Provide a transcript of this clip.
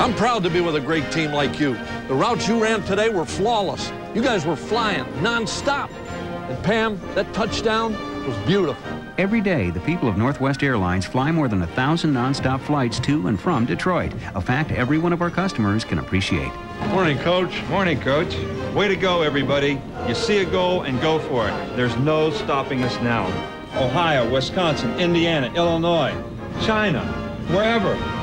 I'm proud to be with a great team like you. The routes you ran today were flawless. You guys were flying nonstop. And Pam, that touchdown was beautiful. Every day, the people of Northwest Airlines fly more than a thousand nonstop flights to and from Detroit, a fact every one of our customers can appreciate. Morning, Coach. Morning, Coach. Way to go, everybody. You see a goal and go for it. There's no stopping us now. Ohio, Wisconsin, Indiana, Illinois, China, wherever.